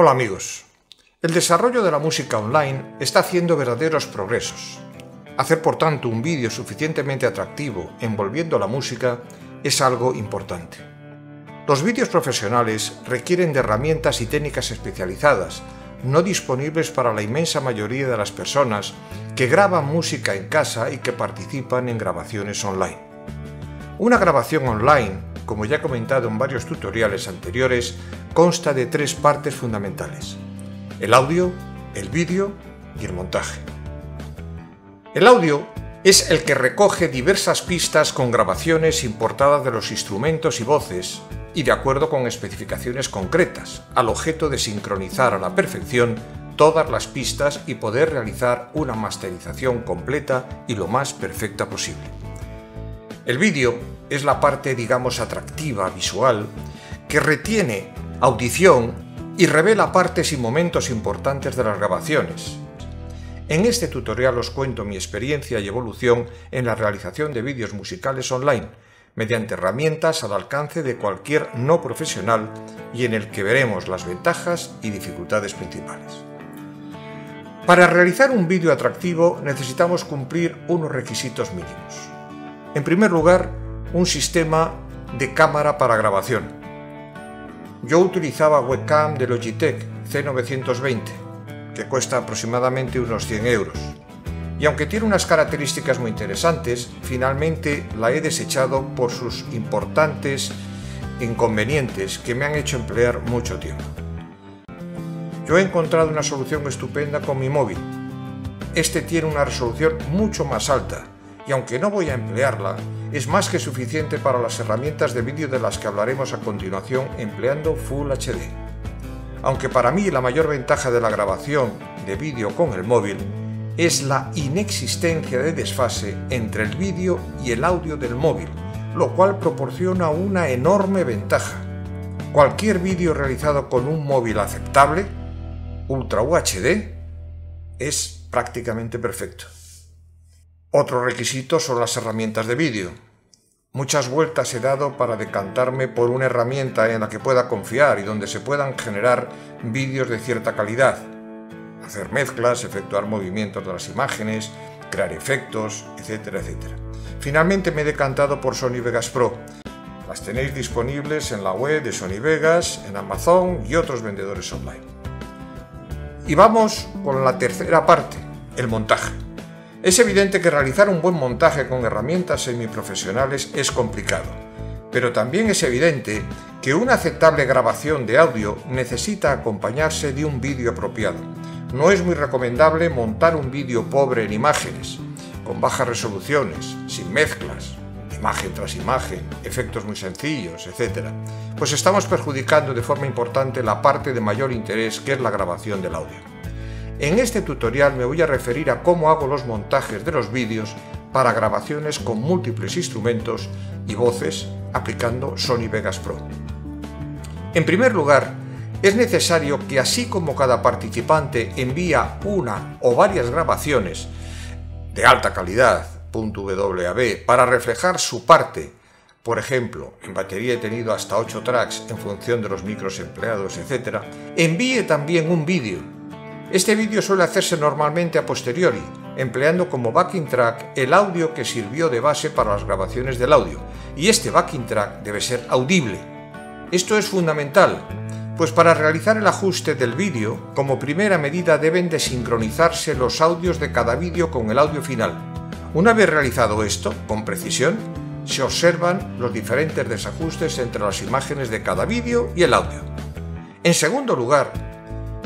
Hola amigos. El desarrollo de la música online está haciendo verdaderos progresos. Hacer por tanto un vídeo suficientemente atractivo envolviendo la música es algo importante. Los vídeos profesionales requieren de herramientas y técnicas especializadas, no disponibles para la inmensa mayoría de las personas que graban música en casa y que participan en grabaciones online. Una grabación online, como ya he comentado en varios tutoriales anteriores, consta de tres partes fundamentales. El audio, el vídeo y el montaje. El audio es el que recoge diversas pistas con grabaciones importadas de los instrumentos y voces y de acuerdo con especificaciones concretas, al objeto de sincronizar a la perfección todas las pistas y poder realizar una masterización completa y lo más perfecta posible. El vídeo es la parte, digamos, atractiva, visual, que retiene audición y revela partes y momentos importantes de las grabaciones. En este tutorial os cuento mi experiencia y evolución en la realización de vídeos musicales online, mediante herramientas al alcance de cualquier no profesional y en el que veremos las ventajas y dificultades principales. Para realizar un vídeo atractivo necesitamos cumplir unos requisitos mínimos. En primer lugar, un sistema de cámara para grabación, yo utilizaba webcam de Logitech C920, que cuesta aproximadamente unos 100 euros. Y aunque tiene unas características muy interesantes, finalmente la he desechado por sus importantes inconvenientes que me han hecho emplear mucho tiempo. Yo he encontrado una solución estupenda con mi móvil. Este tiene una resolución mucho más alta y aunque no voy a emplearla, es más que suficiente para las herramientas de vídeo de las que hablaremos a continuación empleando Full HD. Aunque para mí la mayor ventaja de la grabación de vídeo con el móvil es la inexistencia de desfase entre el vídeo y el audio del móvil, lo cual proporciona una enorme ventaja. Cualquier vídeo realizado con un móvil aceptable, Ultra UHD, es prácticamente perfecto. Otro requisito son las herramientas de vídeo. Muchas vueltas he dado para decantarme por una herramienta en la que pueda confiar y donde se puedan generar vídeos de cierta calidad. Hacer mezclas, efectuar movimientos de las imágenes, crear efectos, etcétera, etcétera. Finalmente me he decantado por Sony Vegas Pro. Las tenéis disponibles en la web de Sony Vegas, en Amazon y otros vendedores online. Y vamos con la tercera parte, el montaje. Es evidente que realizar un buen montaje con herramientas semiprofesionales es complicado, pero también es evidente que una aceptable grabación de audio necesita acompañarse de un vídeo apropiado. No es muy recomendable montar un vídeo pobre en imágenes, con bajas resoluciones, sin mezclas, imagen tras imagen, efectos muy sencillos, etc., pues estamos perjudicando de forma importante la parte de mayor interés que es la grabación del audio. En este tutorial me voy a referir a cómo hago los montajes de los vídeos para grabaciones con múltiples instrumentos y voces aplicando Sony Vegas Pro. En primer lugar, es necesario que así como cada participante envía una o varias grabaciones de alta calidad, .wav, para reflejar su parte, por ejemplo, en batería he tenido hasta 8 tracks en función de los micros empleados, etc., envíe también un vídeo este vídeo suele hacerse normalmente a posteriori, empleando como backing track el audio que sirvió de base para las grabaciones del audio, y este backing track debe ser audible. Esto es fundamental, pues para realizar el ajuste del vídeo, como primera medida deben de sincronizarse los audios de cada vídeo con el audio final. Una vez realizado esto, con precisión, se observan los diferentes desajustes entre las imágenes de cada vídeo y el audio. En segundo lugar,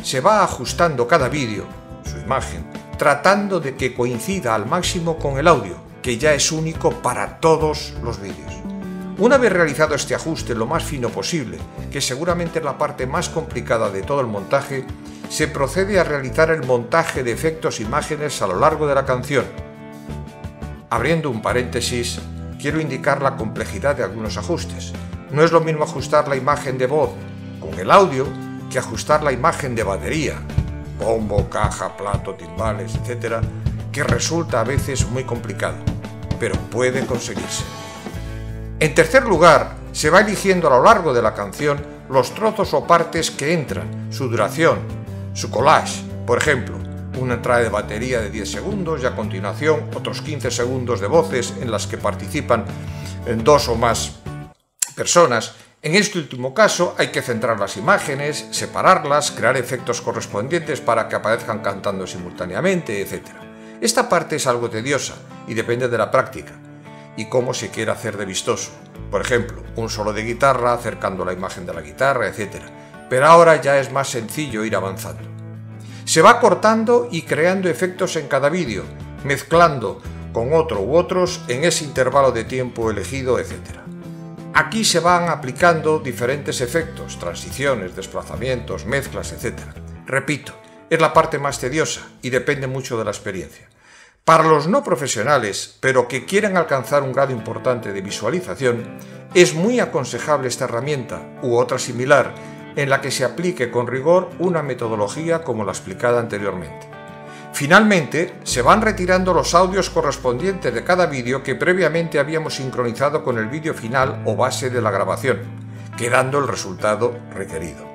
se va ajustando cada vídeo, su imagen, tratando de que coincida al máximo con el audio, que ya es único para todos los vídeos. Una vez realizado este ajuste lo más fino posible, que seguramente es la parte más complicada de todo el montaje, se procede a realizar el montaje de efectos e imágenes a lo largo de la canción. Abriendo un paréntesis, quiero indicar la complejidad de algunos ajustes. No es lo mismo ajustar la imagen de voz con el audio que ajustar la imagen de batería, bombo, caja, plato, timbales, etc., que resulta a veces muy complicado, pero puede conseguirse. En tercer lugar, se va eligiendo a lo largo de la canción los trozos o partes que entran, su duración, su collage, por ejemplo, una entrada de batería de 10 segundos y a continuación otros 15 segundos de voces en las que participan dos o más personas. En este último caso hay que centrar las imágenes, separarlas, crear efectos correspondientes para que aparezcan cantando simultáneamente, etc. Esta parte es algo tediosa y depende de la práctica y cómo se quiere hacer de vistoso. Por ejemplo, un solo de guitarra acercando la imagen de la guitarra, etc. Pero ahora ya es más sencillo ir avanzando. Se va cortando y creando efectos en cada vídeo, mezclando con otro u otros en ese intervalo de tiempo elegido, etc. Aquí se van aplicando diferentes efectos, transiciones, desplazamientos, mezclas, etc. Repito, es la parte más tediosa y depende mucho de la experiencia. Para los no profesionales, pero que quieren alcanzar un grado importante de visualización, es muy aconsejable esta herramienta u otra similar en la que se aplique con rigor una metodología como la explicada anteriormente. Finalmente, se van retirando los audios correspondientes de cada vídeo que previamente habíamos sincronizado con el vídeo final o base de la grabación, quedando el resultado requerido.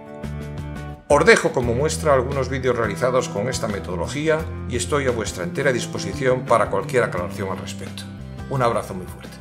Os dejo como muestra algunos vídeos realizados con esta metodología y estoy a vuestra entera disposición para cualquier aclaración al respecto. Un abrazo muy fuerte.